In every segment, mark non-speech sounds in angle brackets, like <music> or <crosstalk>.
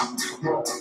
Something.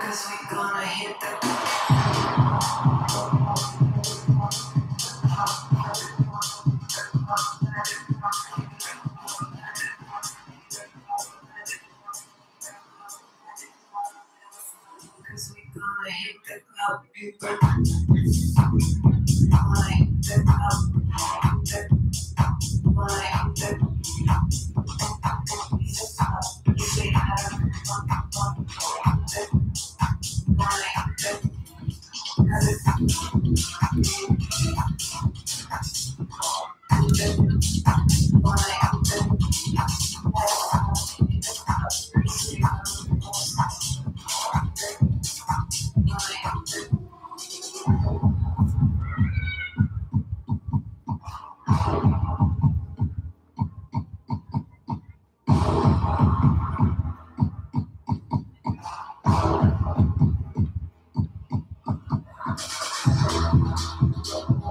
cause we gonna hit Thank you. Thank you. フフフ。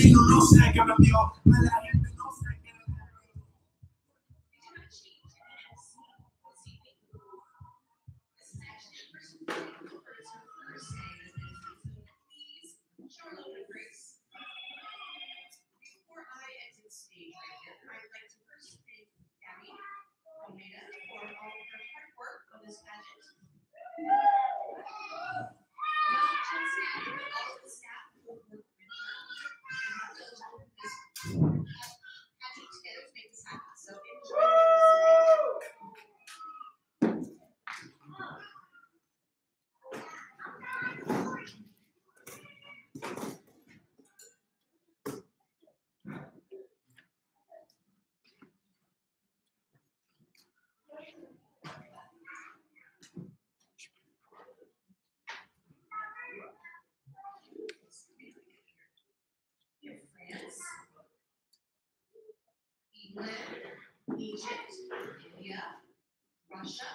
se non lo sai che proprio Egypt, India, Russia,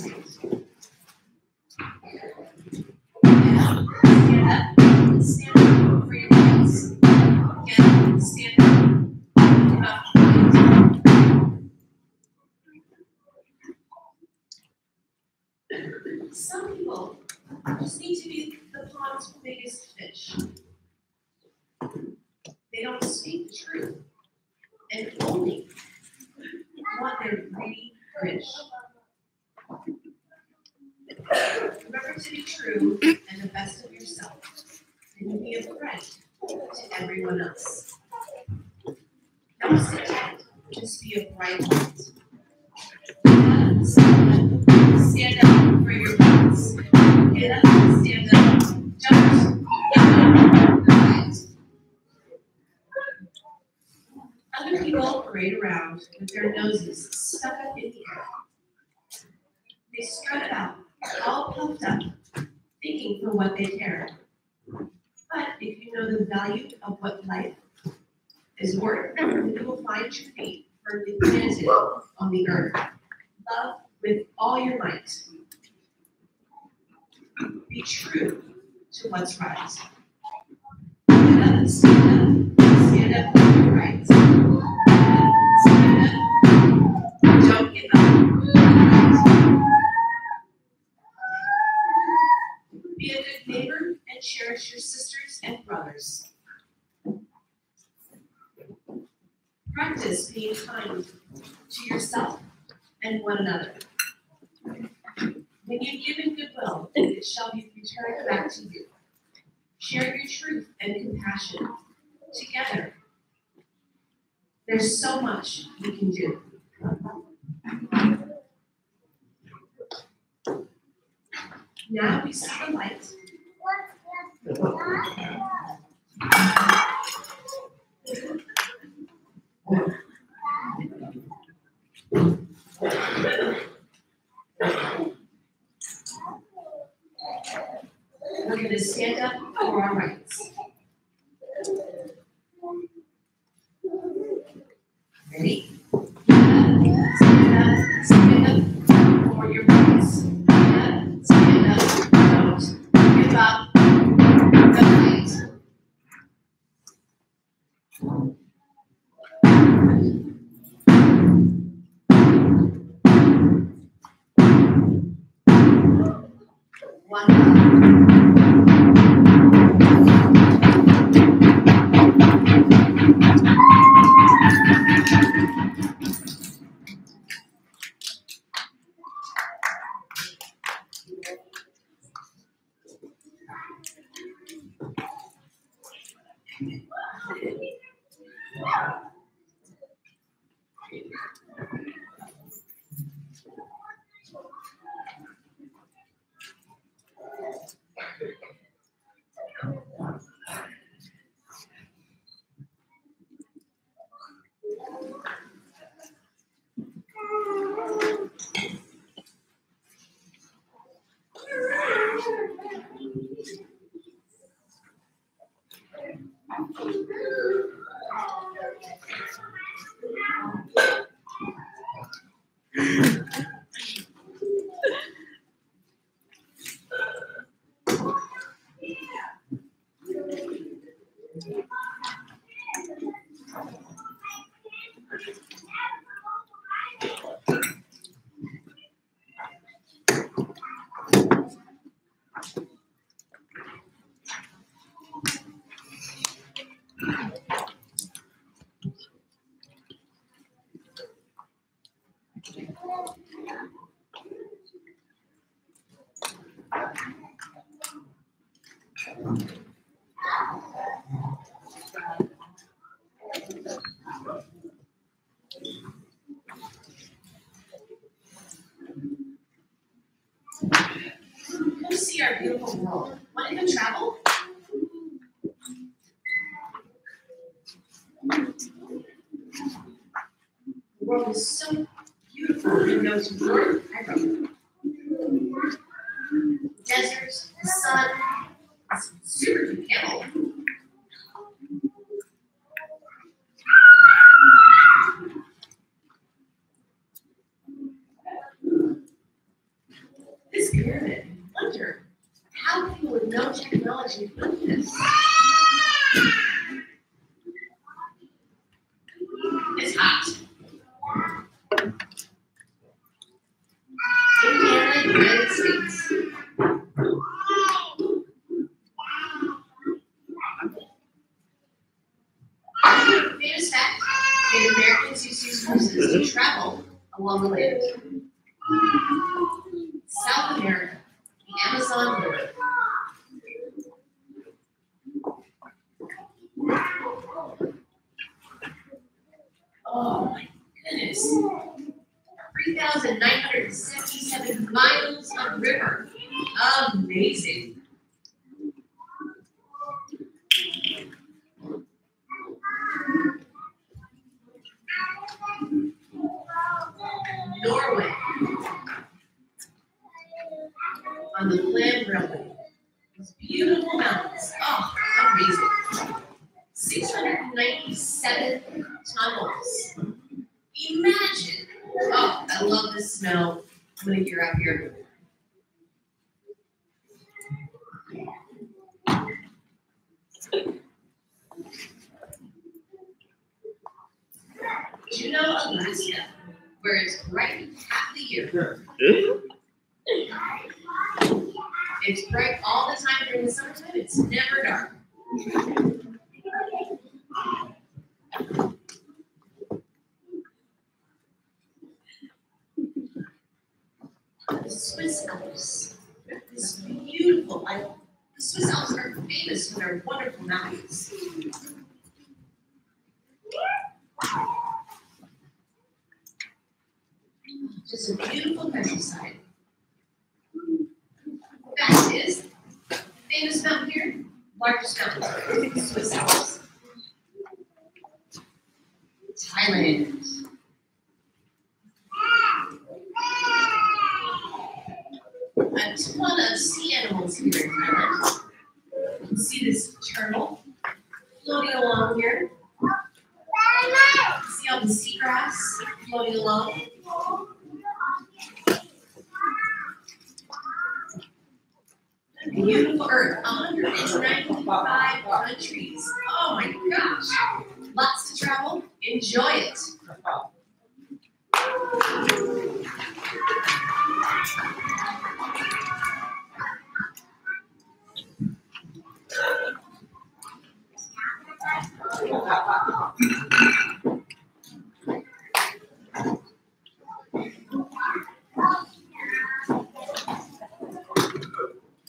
Thank you. With their noses stuck up in the air. They strut about, all puffed up, thinking for what they care. But if you know the value of what life is worth, then <clears throat> you will find your feet firmly planted on the earth. Love with all your might. Be true to what's right. Stand up, stand up, and brothers. Practice being kind to yourself and one another. When you give in goodwill, it shall be returned back to you. Share your truth and compassion together. There's so much we can do. Now we see the light. We're going to stand up for our rights. Ready? Stand up, stand up for your rights. One. Come see our beautiful. Want to go travel? The world is so beautiful and goes north. I wrote. Deserts, the sun, it's super camel. This pyramid, wonder how people with no technology built this. It's hot. Indiana, United States. Along the land. South America, the Amazon River. Oh my goodness. 3,977 miles of river. Amazing. Norway. On the Glen Railway. These beautiful mountains. Oh, amazing. 697 tunnels. Imagine. Oh, I love the snow. I'm gonna gear up here. Know Alaska, where it's bright half the year? It's bright all the time during the summertime. It's never dark. The Swiss Alps. This beautiful. I, the Swiss Alps are famous for their wonderful mountains. Just a beautiful countryside. That is famous mountain here, largest mountain, Swiss Alps. Thailand. A ton of sea animals here in Thailand. You can see this turtle floating along here. See all the seagrass floating along. Beautiful earth, 195 countries. Oh my gosh. Lots to travel. Enjoy it. <laughs>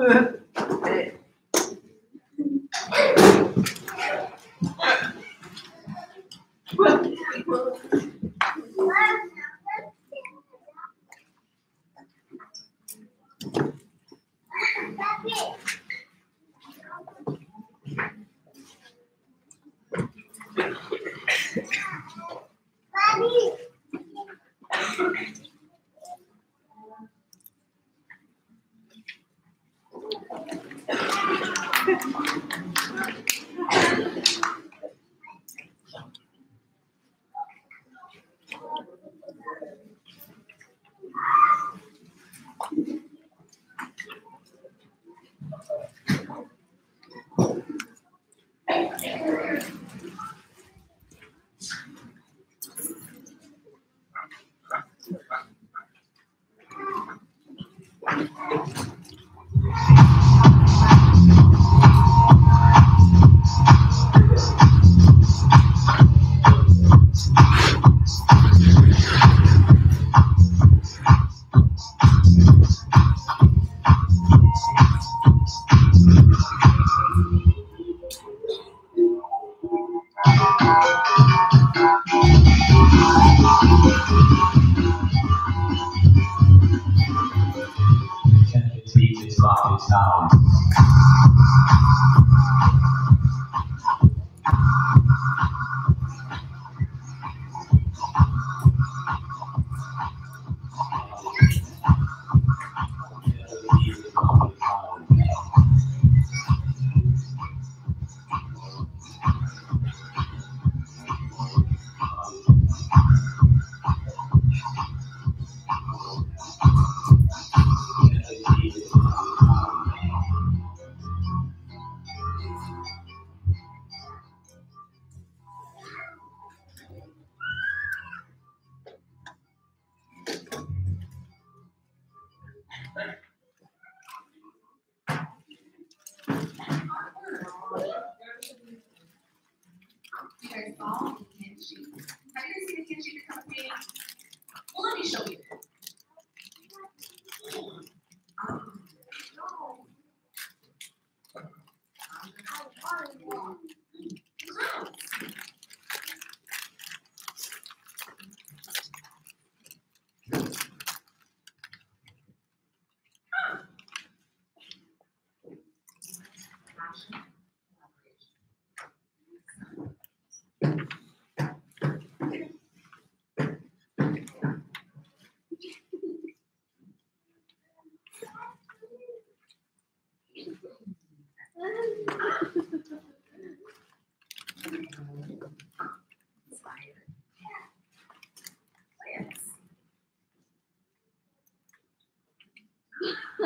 Please,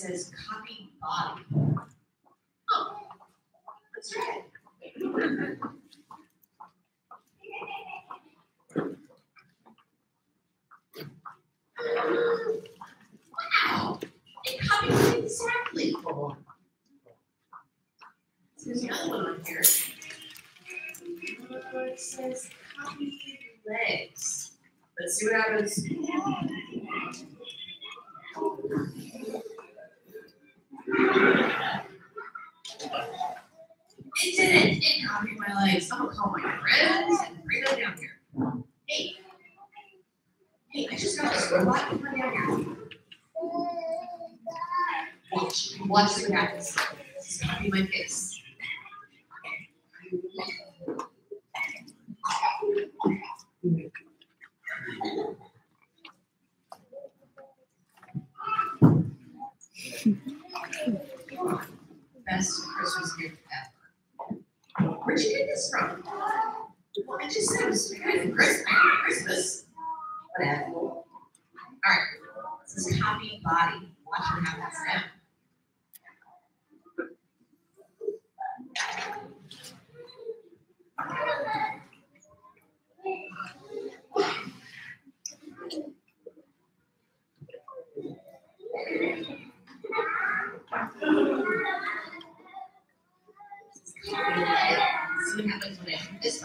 says copy body. Oh, that's right. wow, it copies exactly. So there's another one on here. Oh, it says copy legs. Let's see what happens. It didn't. It copied my legs. I'm gonna call my friends and bring them down here. Hey. Hey, I just got this robot. Come down here. Watch. Watch what happens. This is be my face. Best Christmas gift ever. Where'd you get this from? Well, I just said it was Christmas. Christmas. Whatever. All right. This is copy body. Watch what happens now. See what happens when I do this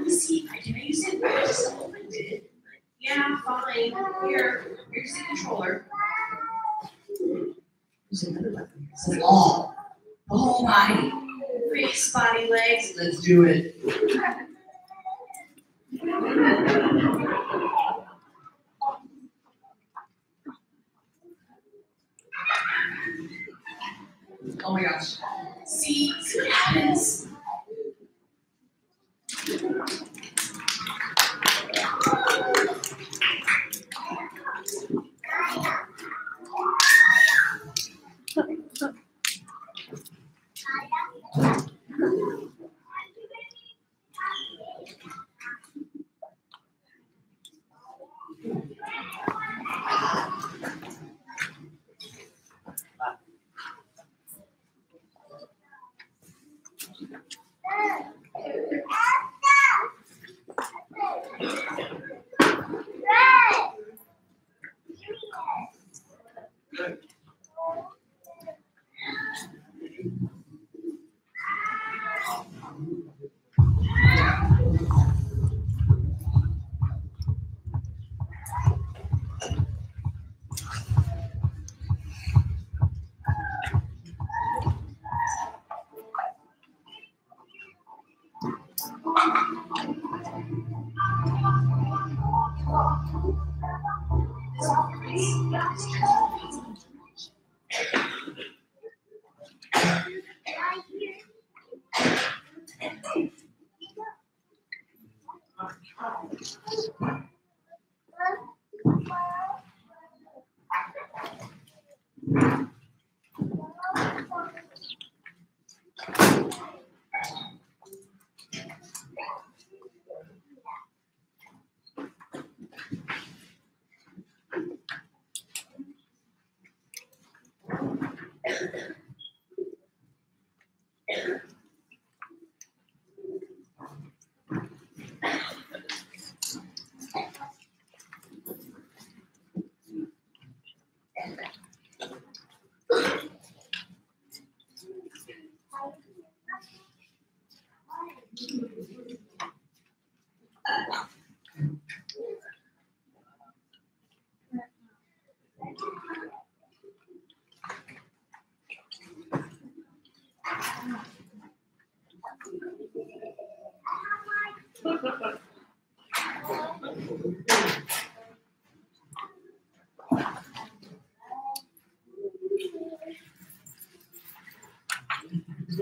me see I can use it. I just opened it. Yeah, fine. Here, here's the controller. It's wall. The whole body. Face, body, legs. Let's do it. Oh my gosh. See, see what happens? Good. Thank you.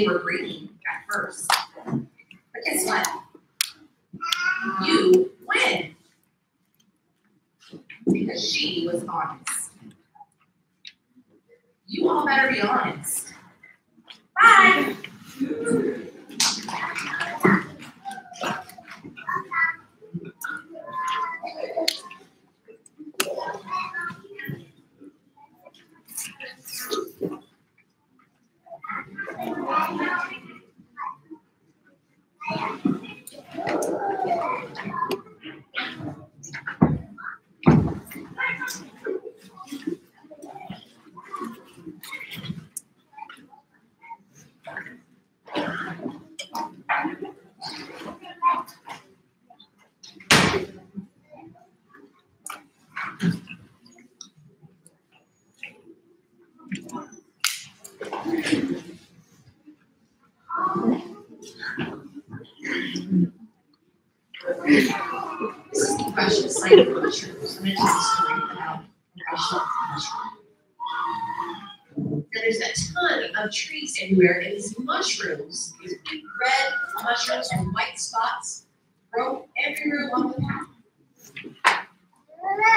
They were green at first. But guess what? You win. Because she was honest. You all better be honest. Bye. This precious mushrooms. I'm going to tell a story about the precious mushroom. Now, there's a ton of trees everywhere, and these mushrooms, these big red mushrooms with white spots, grow everywhere along the path.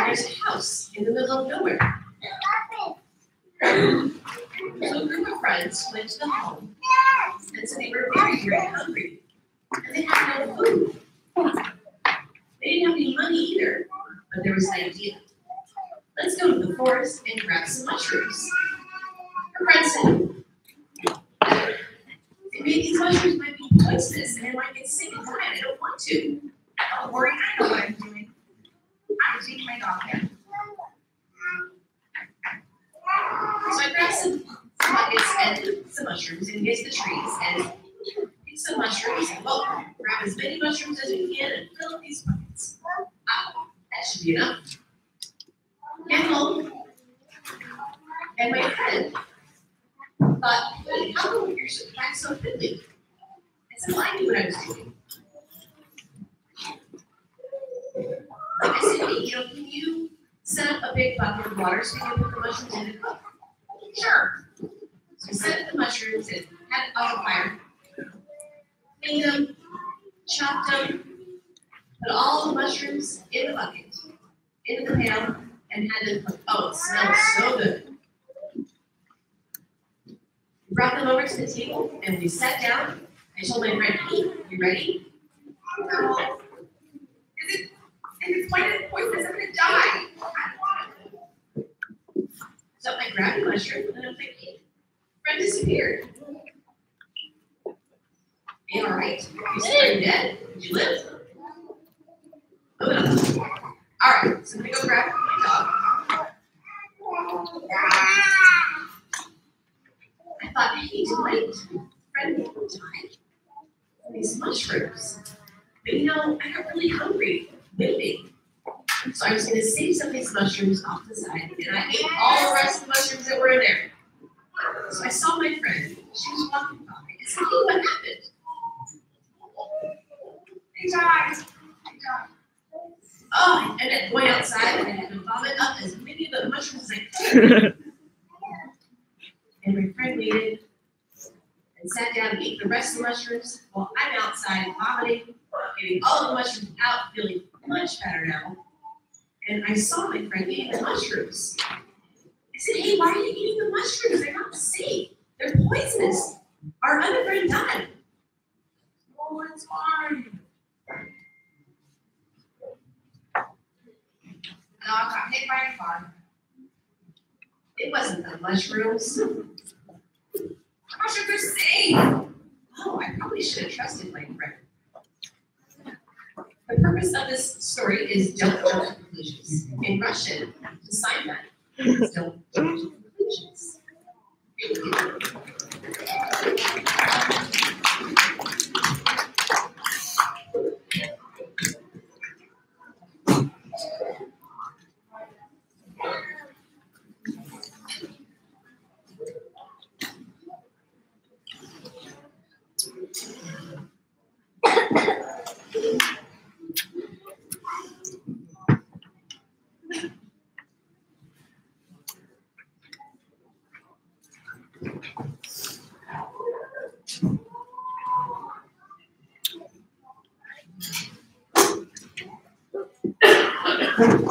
There's a house in the middle of nowhere. So a group of friends went to the home, and so they were very, very hungry, and they had no food. They didn't have any money either, but there was an idea. Let's go to the forest and grab some mushrooms. Her friend said, maybe these mushrooms might be poisonous and I might get sick and die. I don't want to. Don't worry, I know what I'm doing. I'm taking my dog there. So I grabbed some buckets and some mushrooms and get the trees and some mushrooms well, grab as many mushrooms as you can and fill up these buckets. Ah, that should be enough. Get home. And my head thought, how come you're so back so quickly? I said, well, I knew what I was doing. I said, hey, you know, can you set up a big bucket of water so we can put the mushrooms in and cook? Sure. So set up the mushrooms and had it on fire. Them, chopped them, put all the mushrooms in the bucket, in the pail, and had them cook. Oh, it smells so good. Brought them over to the table and we sat down. I told my friend, hey, you ready? No. Is it, if it's poisonous, poisonous, I'm gonna die. So I grabbed a mushroom and I was like, hey, friend disappeared. All right? You you're dead. You live? All right, so I'm gonna go grab my dog. I thought, hey, tonight, friend died. These mushrooms. But you know, I got really hungry waiting. So I was gonna save some of these mushrooms off the side, and I ate all the rest of the mushrooms that were in there. So I saw my friend. She was walking by. I said, hey, what happened? Died. Oh, and then going outside and I had to vomit up as many of the mushrooms as I could. and my friend waited and sat down and ate the rest of the mushrooms while I'm outside vomiting, getting all the mushrooms out, feeling much better now. And I saw my friend eating the mushrooms. I said, hey, why are you eating the mushrooms? They're not safe. They're poisonous. Our other friend died. Oh, it's No, I got hit by a car. It wasn't the mushrooms. How much are they safe? Oh, I probably should have trusted my friend. The purpose of this story is don't jump to conclusions. In Russian, the sign that don't jump to conclusions. Thank <laughs> you.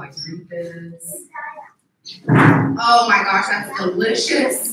Oh, like this. Oh my gosh, that's delicious.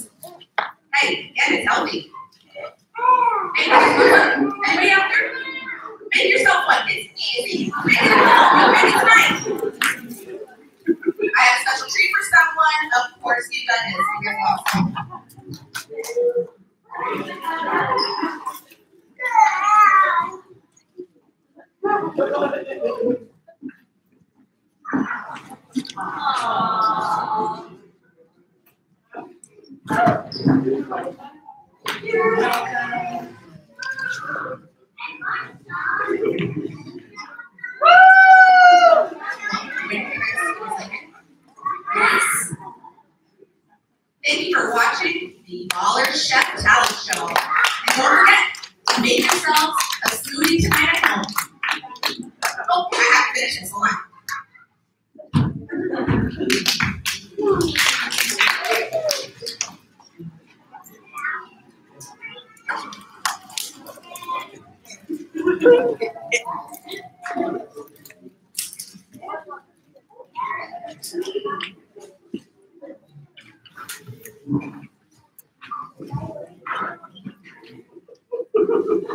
Thank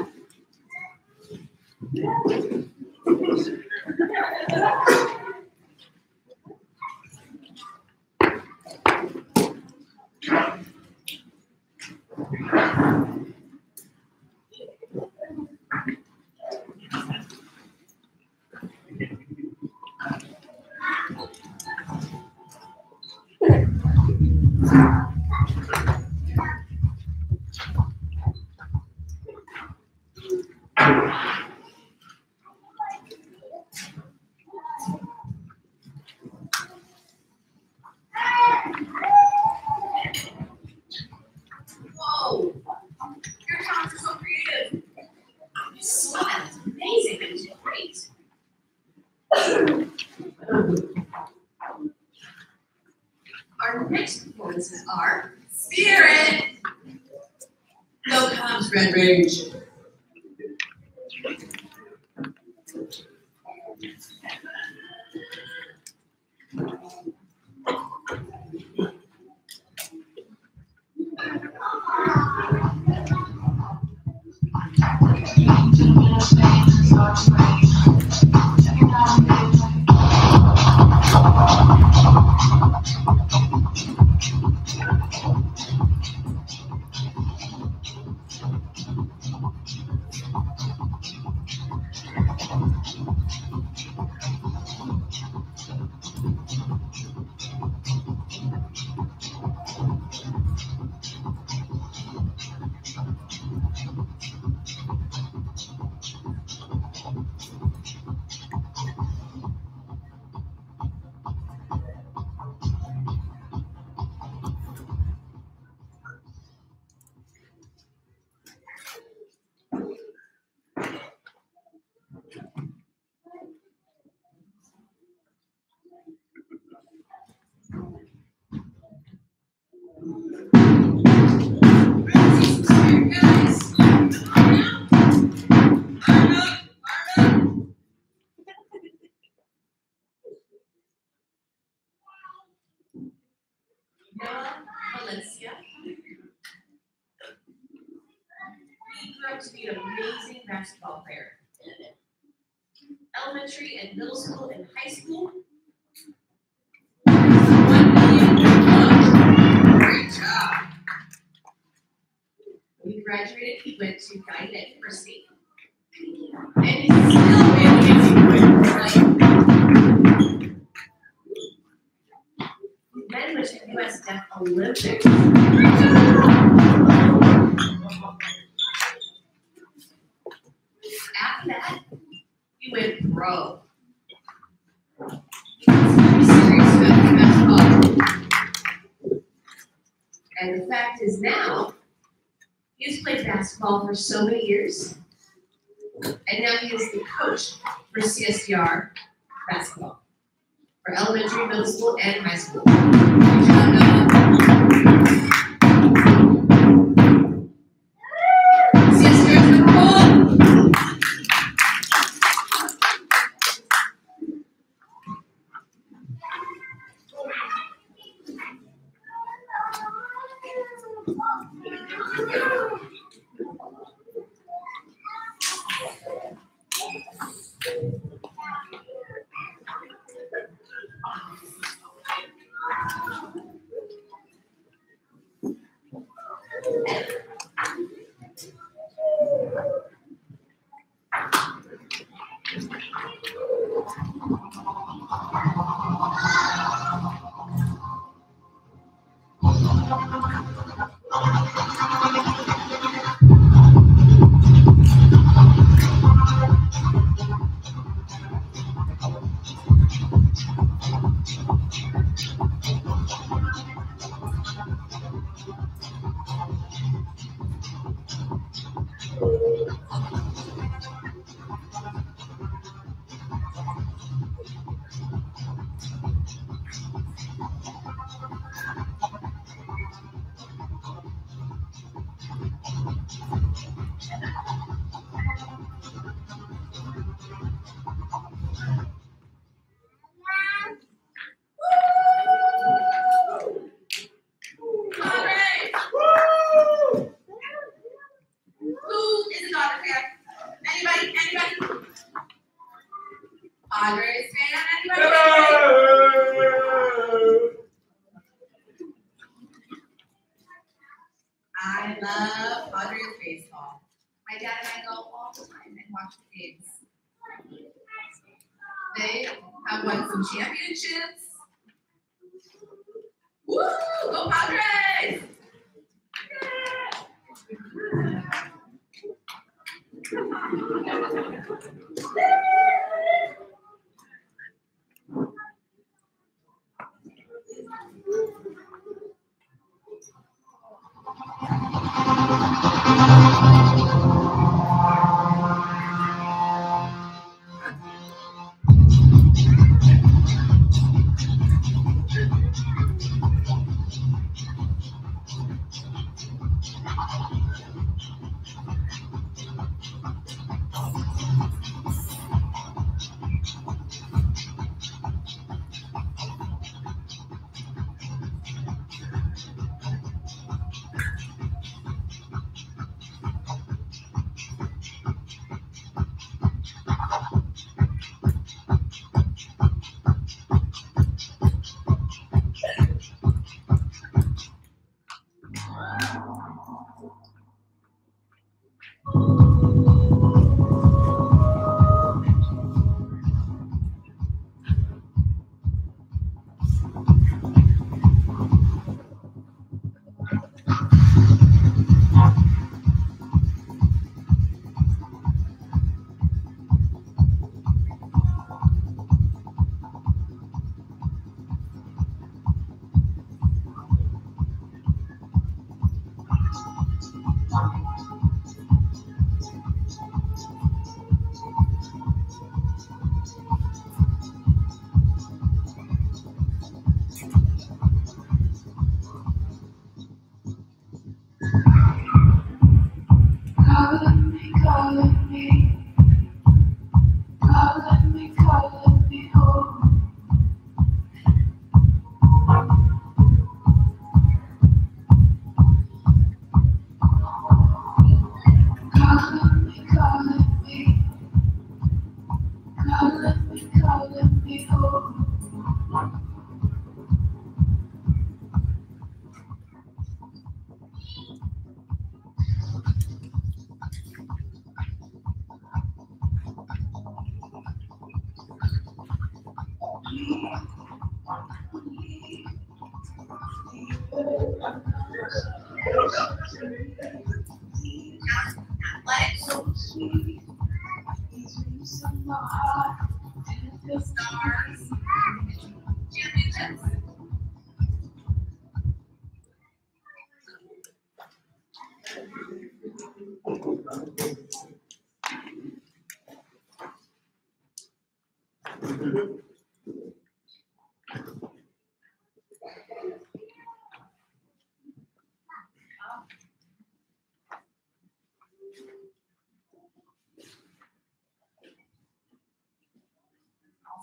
you. verde to be an amazing basketball player. Elementary and middle school and high school. Great job. When he graduated, he went to Guyana University. And he's still managing to Then went to US Deaf Olympics. That, serious about basketball. And the fact is now, he's played basketball for so many years. And now he is the coach for CSDR basketball for elementary, middle school, and high school.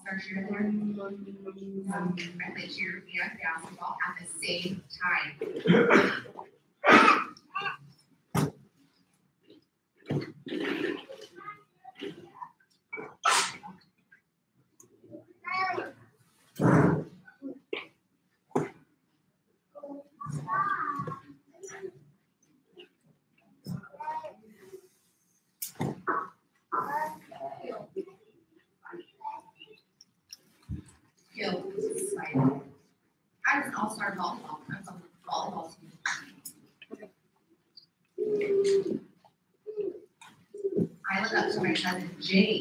structure learning both English you're down at the same time. challenging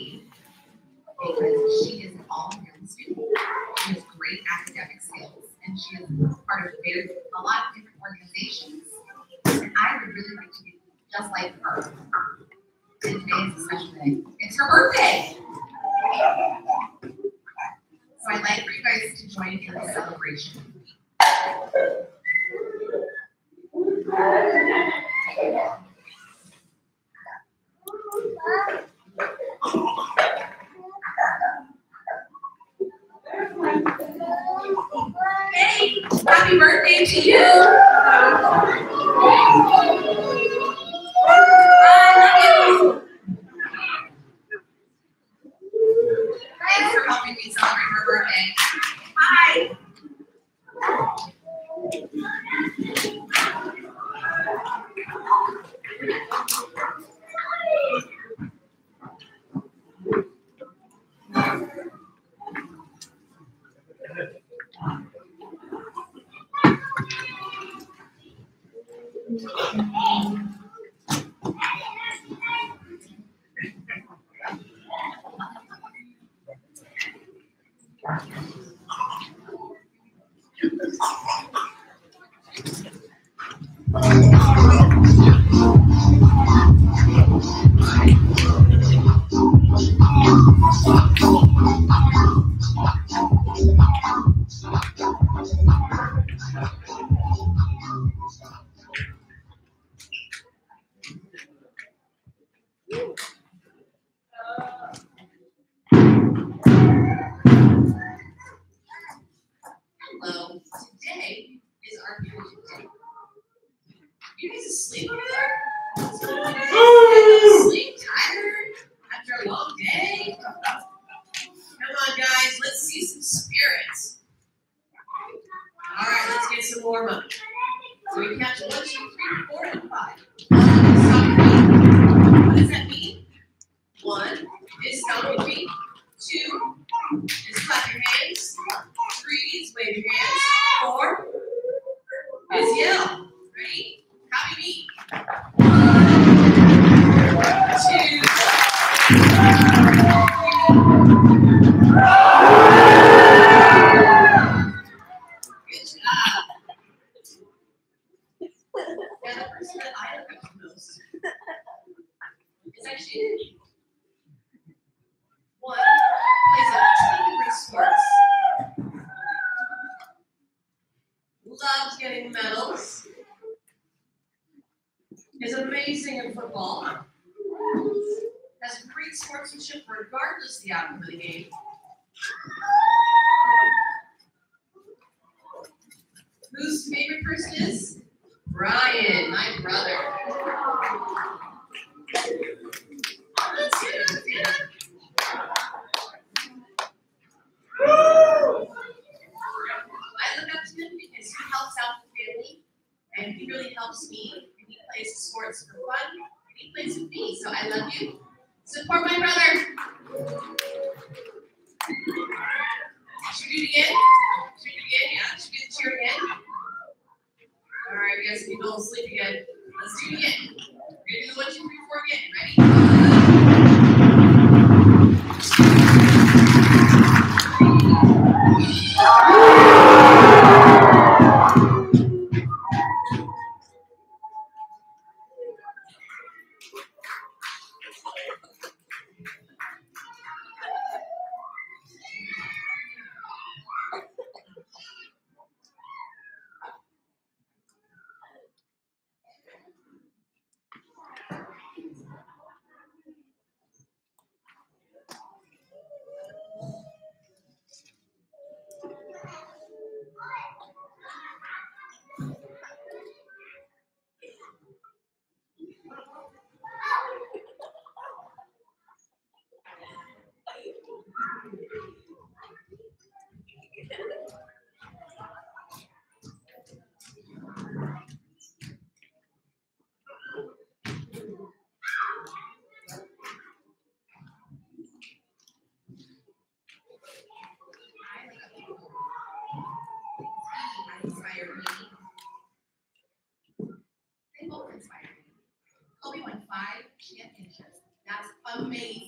That's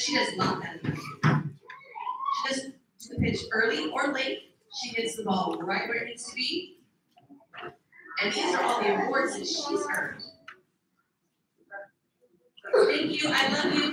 she does not that. She does the pitch early or late. She hits the ball right where it needs to be. And these are all the awards that she's earned. Thank you. I love you.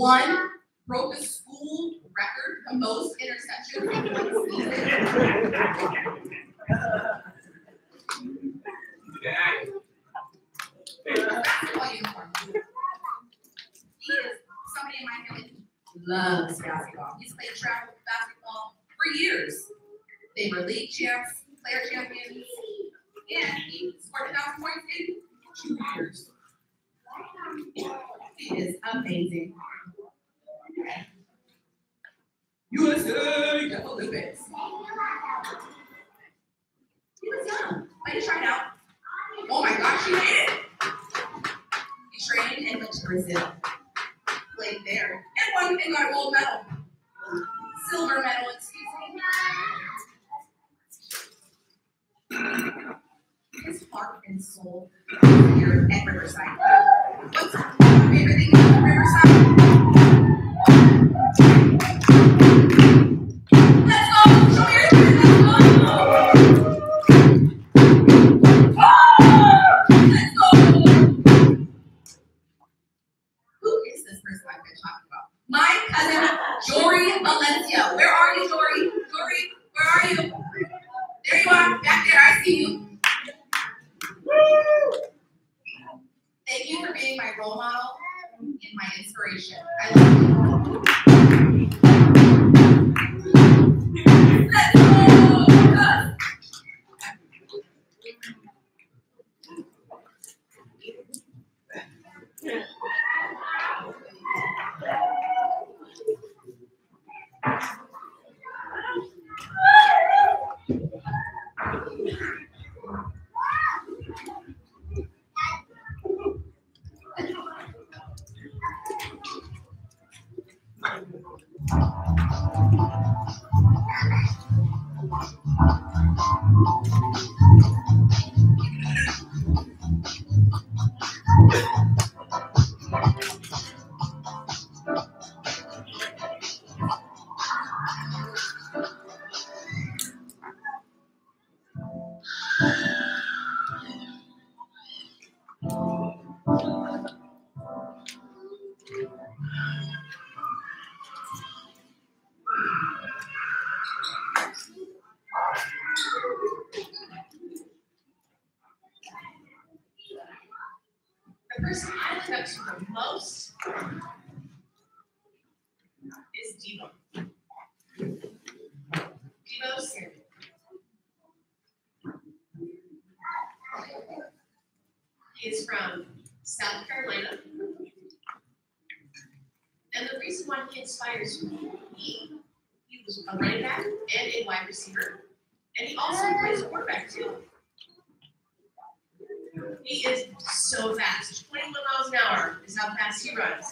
One broke a school record—the most interceptions in one season. <laughs> inspires me, he was a running back and a wide receiver. And he also ah. plays quarterback too. He is so fast. 21 miles an hour is how fast he runs.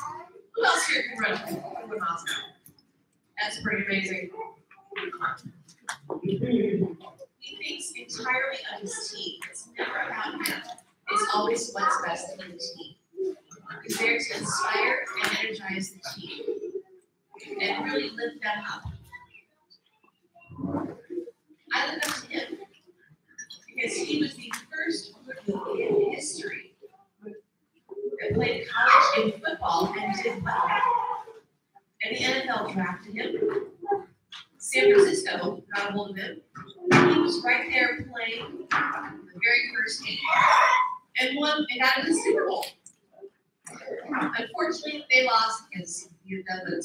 Who else here can run 21 miles an hour? That's pretty amazing. He thinks entirely of his team. It's never about him. It's always what's best for the team. He's there to inspire and energize the team and really lift them up. I look up to him because he was the first rookie in history that played college in football and did well. And the NFL drafted him. San Francisco got a hold of him. He was right there playing the very first game and won and got into the Super Bowl. Unfortunately, they lost because he had done those.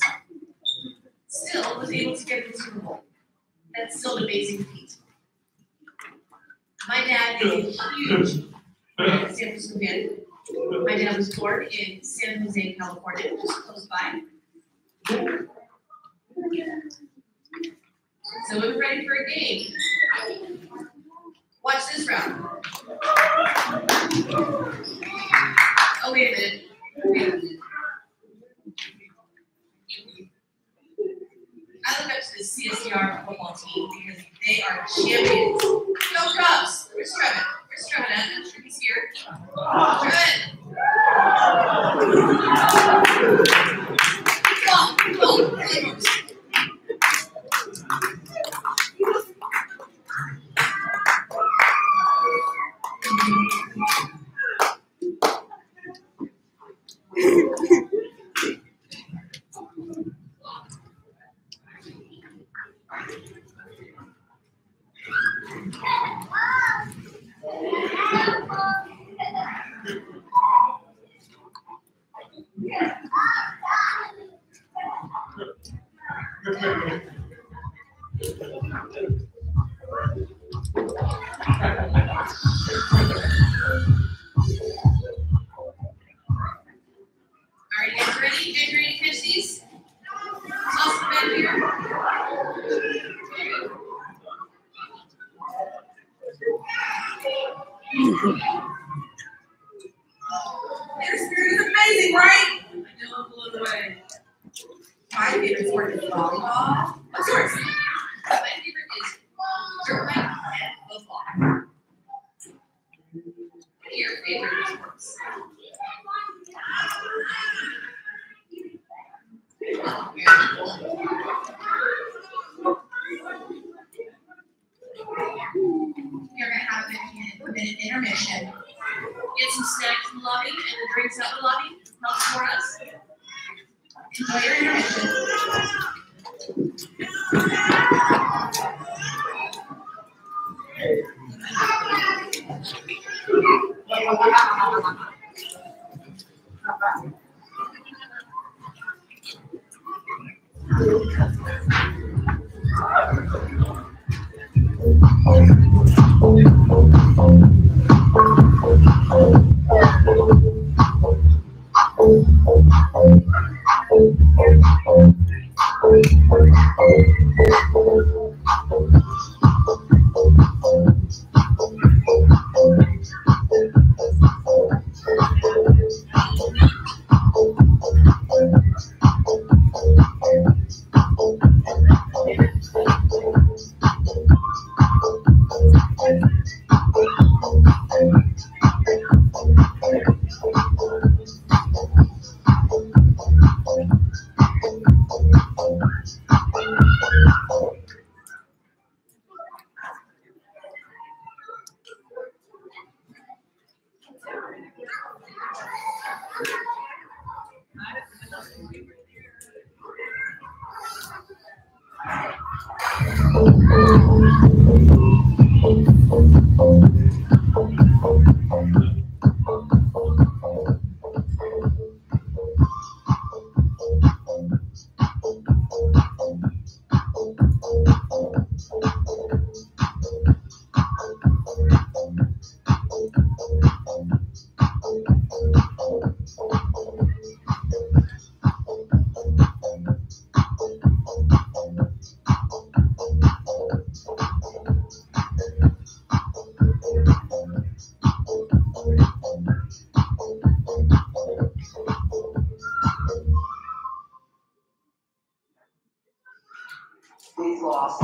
Still was able to get in the Bowl. That's still an amazing feat. My dad is a huge San Francisco fan. My dad was born in San Jose, California, just close by. So we're ready for a game, watch this round. Oh, wait a minute. Wait a minute. I look up to the CSDR football team because they are champions. Go Cubs! Where's Trevin? Where's Trevin he's here. Trevin! lost.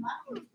Não.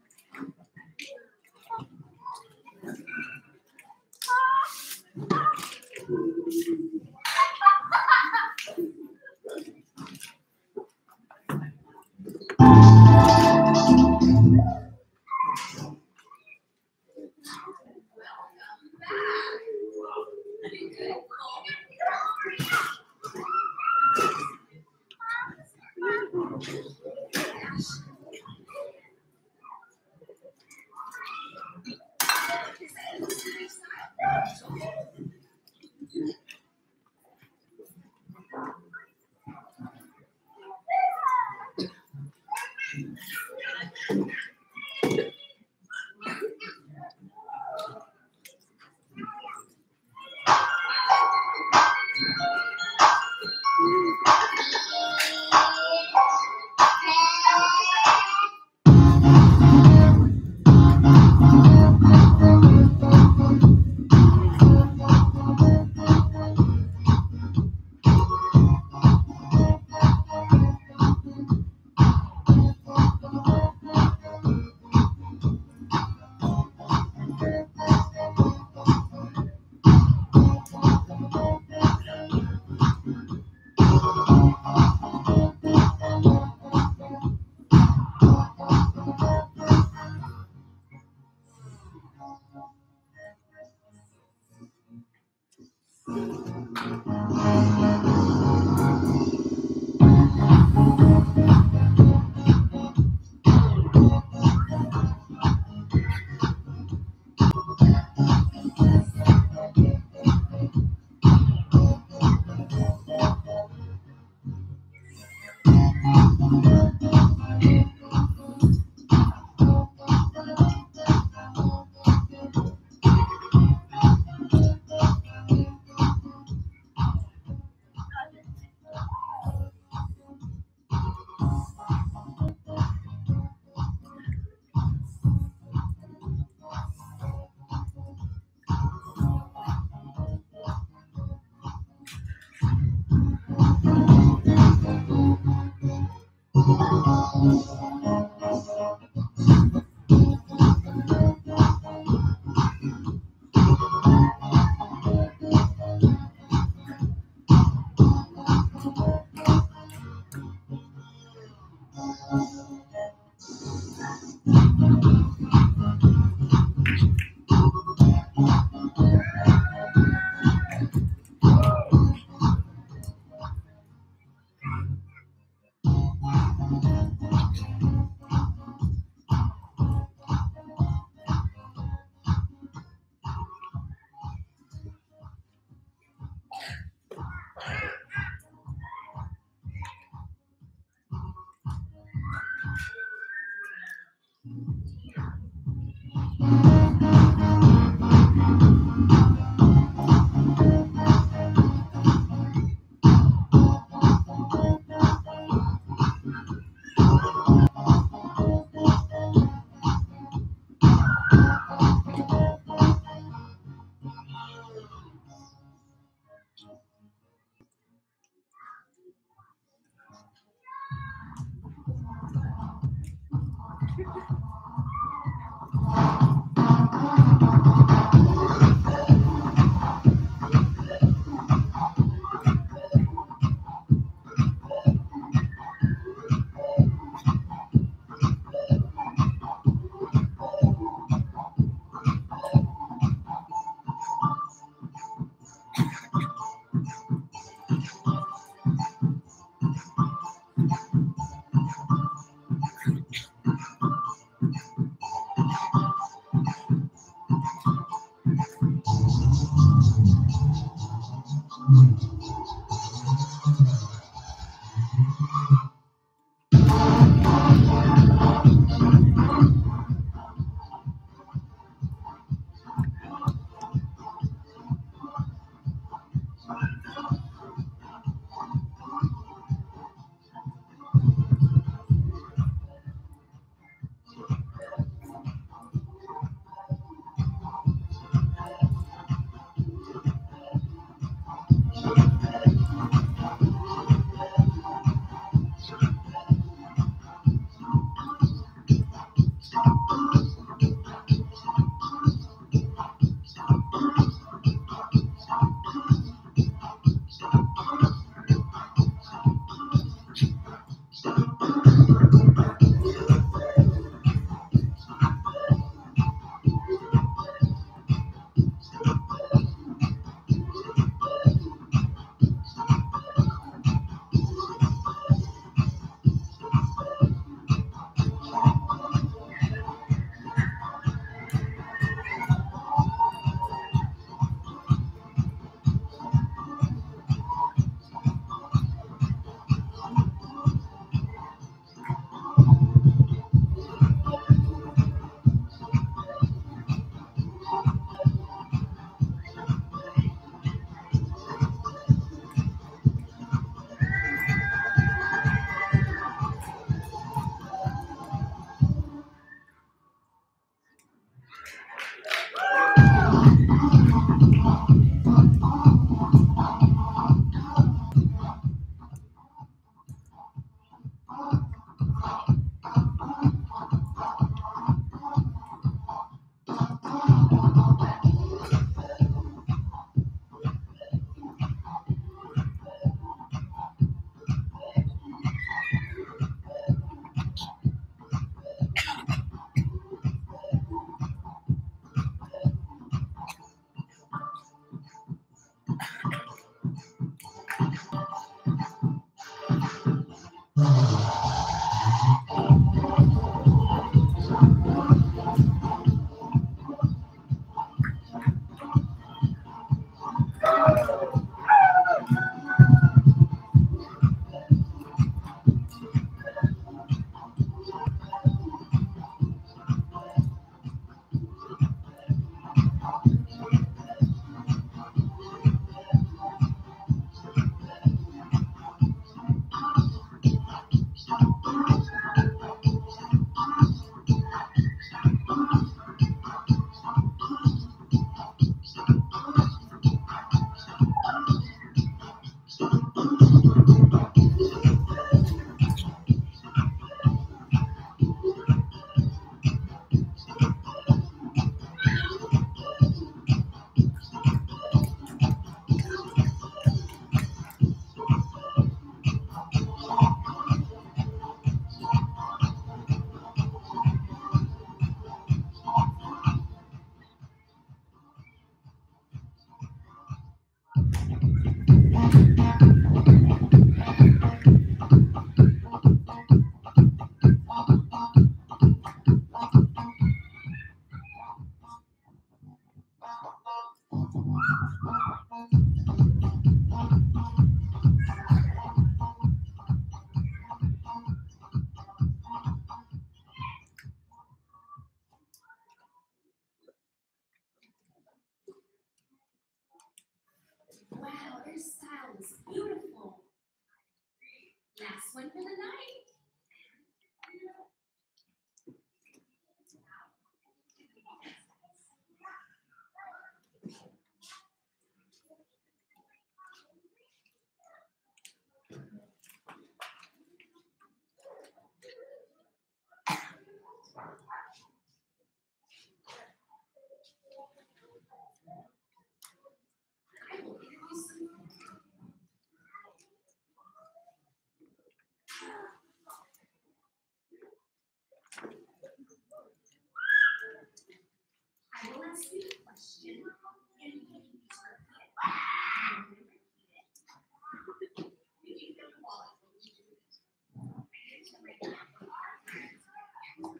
I will ask you a question and you can just repeat it. I'm gonna repeat it. If you found a wallet, what would you do with it? I get to write down what our friends and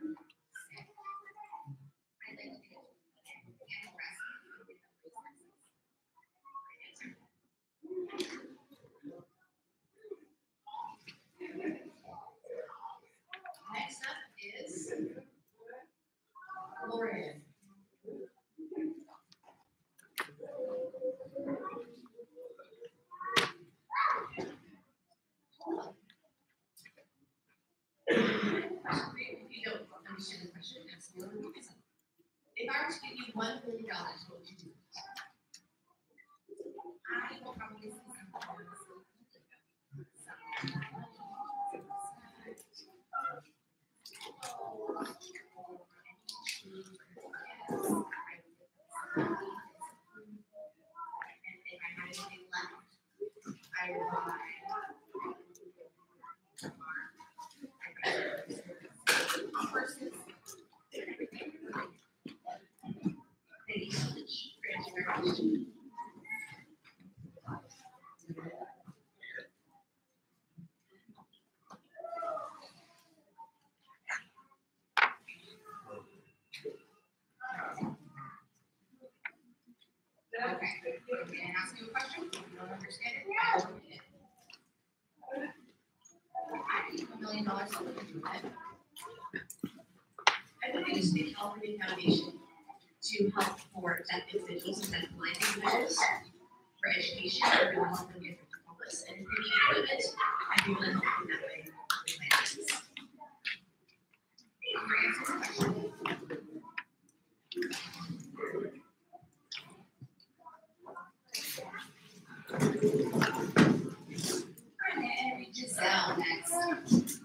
said. I'd like to get and the rest of you with the resources. Next up is Lauren. Question for you, if you don't understand the question, ask me another reason. Give you one million dollars, what would you do? I will probably I had anything left, I would buy. Horses. Thank you so much for answering my question. Okay, I'm gonna ask you a question, if you don't understand it, I will repeat it. I need a million dollars. I would use the California Foundation to help for deaf individuals and blind individuals for education, I them get their diplomas and need equipment, I'd be willing to help them that way for the. Giselle next.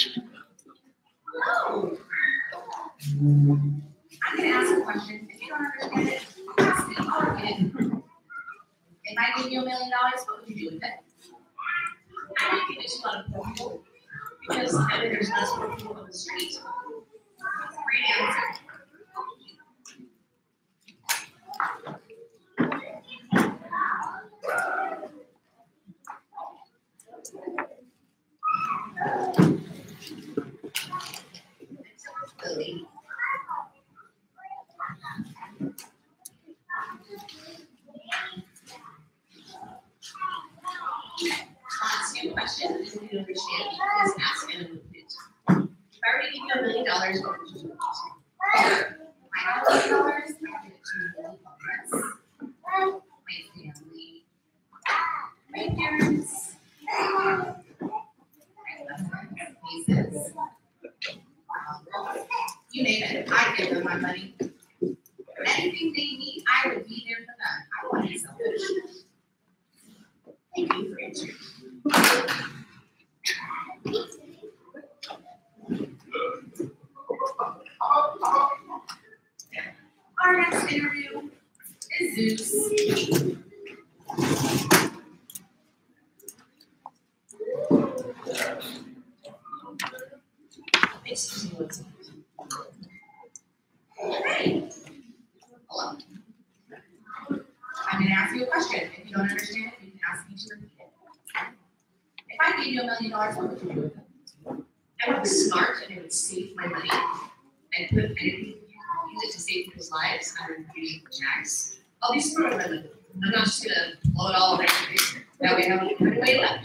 Hello. I'm gonna ask a question. If you don't understand it, ask me. I'll it. If I gave you a million dollars, what would you do with it? I think give it to a lot of poor people because there's less poor people on the street. Great answer. Lily. You a question, and if you understand, ask and move it. If I were to give you a million dollars, what would you do? A million dollars, I would my friends, my family, my parents, You name it, I give them my money. Anything they need, I would be there for them. I want to selfish. Thank you for answering. Our next interview is Zeus. Excuse me one second. Hey. Hello. I'm gonna ask you a question. If you don't understand it, you can ask me to repeat it. If I gave you a million dollars, what would you do with it? I would be smart and I would save my money. I'd put, I'd use it to save people's lives, it for tax. I'll be smart with it. I'm not just gonna blow it all away. I don't have any way left.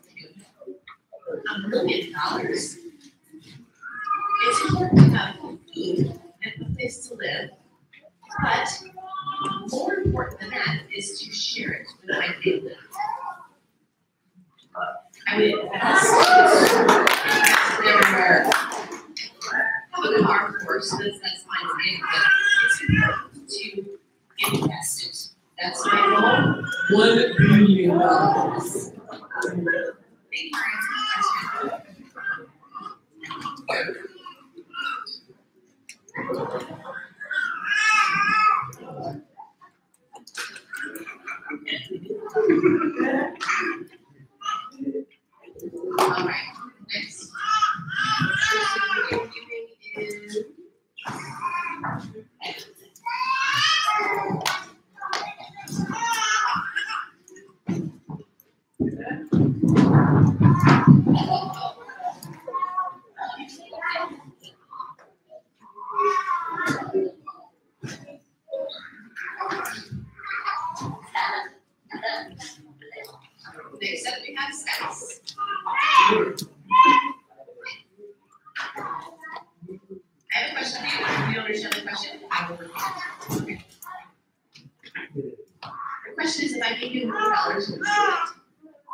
a million dollars? It's important to have food and a place to live. But more important than that is to share it with my family. I would invest everywhere. Have a car, course, that's, that's fine with but it's important to invest it. That's my goal. One billion dollars. Thank next. Is. Next up, we have Spence. I have a question for you. If you don't understand the question, is, if I gave you million dollars,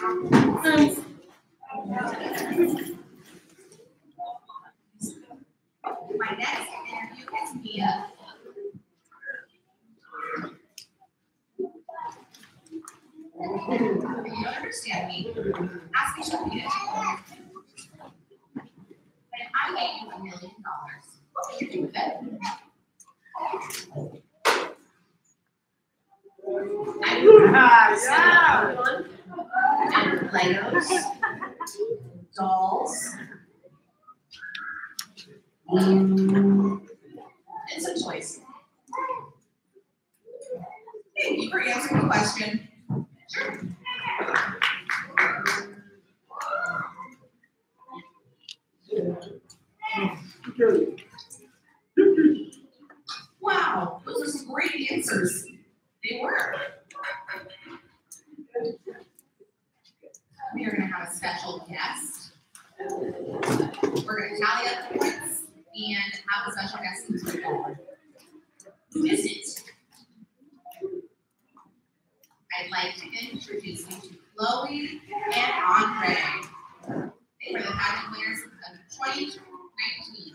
My next interview is Mia. You understand me, ask me repeat. If I gave you a million dollars, what would you do with it? It Legos, dolls, and some toys. Thank you for answering the question. Wow, those are some great answers. They were. We are going to have a special guest. We're going to tally up the points and have a special guest who's with Who is it? I'd like to introduce you to Chloe and Andre. They were the happy winners of 2019.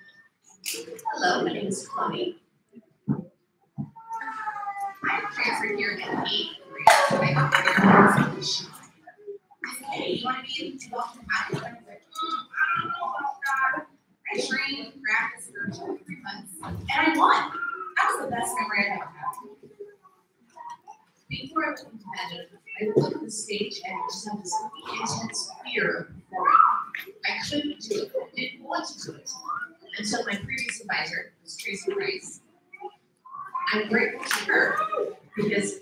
Hello, my name is Chloe. I transferred here in eighth grade. There. I said, hey, you wanna be in Boston High? I was like, I don't know about that. I trained, practiced for two, three months, and I won. That was the best memory I ever had. Before I was competitive, I looked at the stage and I just had this intense fear performing. I couldn't do it, I didn't want to do it. Until my previous advisor, was Tracy Price. I'm grateful to her because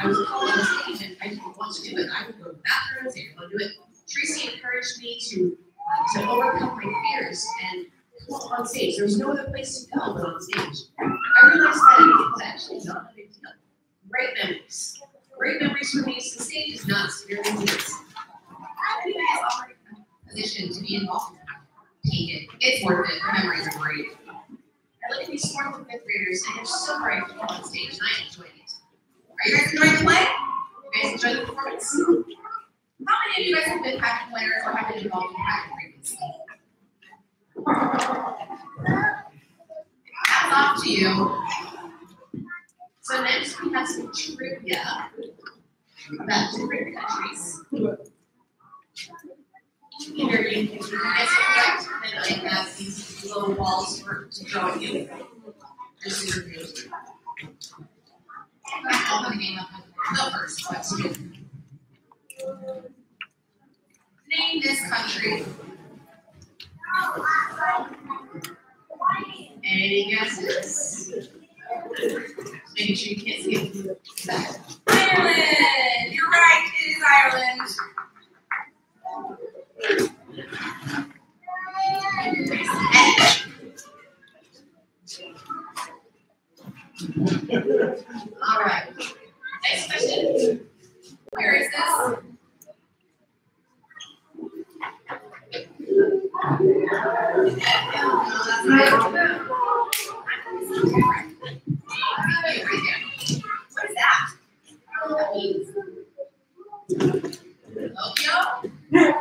I was called on stage and I didn't want to do it. I would go to the bathroom, and say, "Go do it. Tracy encouraged me to, uh, to overcome my fears and come on stage. There was no other place to go but on stage. I realized that it was actually not a big deal. Great memories. Great memories for me. So the stage is not scary memories. How many of you guys offered a position to be involved? Take it. It's worth it. The memories are great. I look at these fourth and fifth graders and they're so brave to come on stage and I enjoy it. Are you guys enjoying the play? You guys enjoy the performance? How many of you guys have been pageant players or have been involved in pageant previously? Hats off to you. So next we have some trivia about different countries. Either you can correct, then I have these little balls for to draw you. This is your view. I'll the the first question. Name this country. Any guesses? Making sure you can't see it. Ireland! You're right, it is Ireland. All right. Next question. Where is this? No. What is that? I? This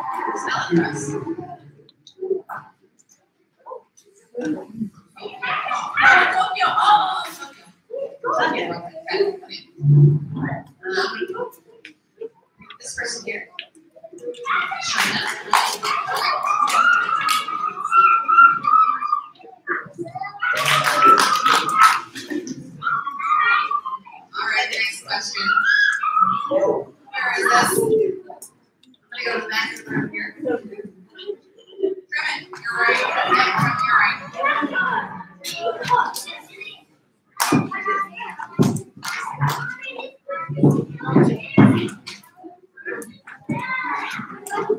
person here. All right, next question. Where is this? Gonna go to the of here. You're right. Yeah, you're right.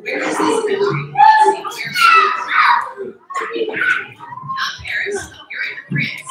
Where is this country? Not Paris. You're in France.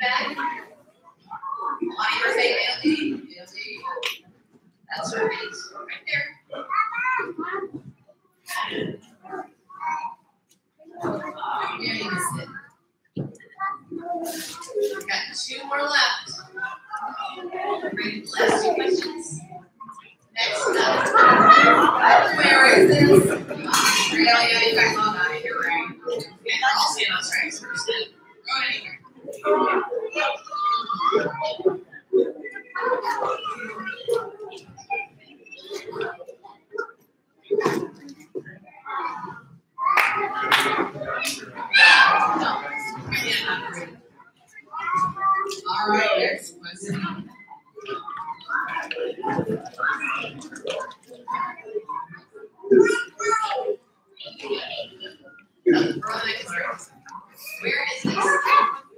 Back. On. That's our base right there. You got two more left. Last two questions? Next up. Where is you guys right. Okay, we're just go. All right, next question. Where is this?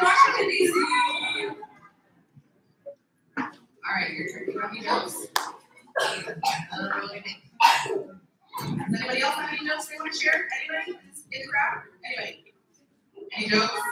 Washington DC. All right, your turn. You have any jokes? Uh, Does anybody else have any jokes they want to share? Anybody in the crowd? Anybody? Jokes?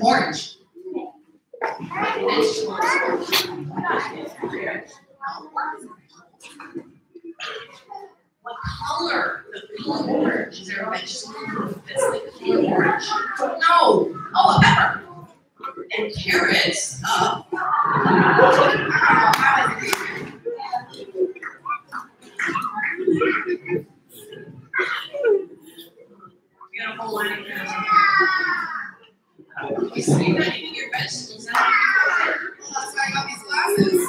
Orange. What color? The color orange. Is there a that's the orange? No. Oh, a pepper. And carrots. Uh, Beautiful you're not eating your vegetables. That's why I got these glasses.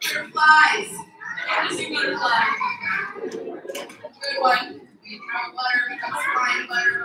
Butterflies. Good one. Butter, becomes flying butter,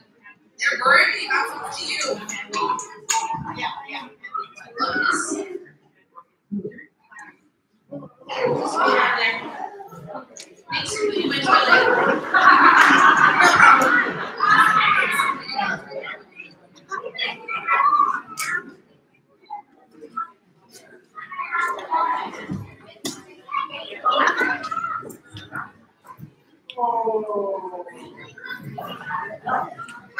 They're worried about you. Yeah, yeah. Basically, Oh.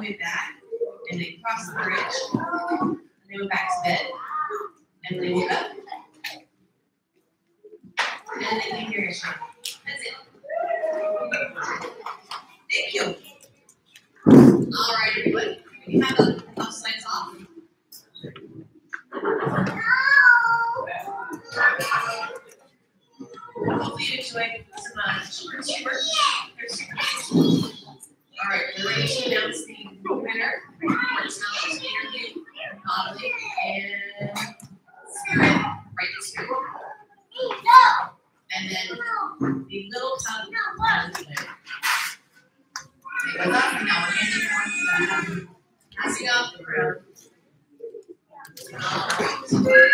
the way back and they crossed the bridge. And they went back to bed and they woke up. And they came here and shot. That's it. Thank you. All right, everybody. We have the house lights off. Hopefully you enjoyed some uh, super, super, super, super. All right, Delaney announcing the winner for tonight's interview, and Spirit, right? Spirit. And then the little cub No the winner. It goes and now we're. Passing um, off the room. All right.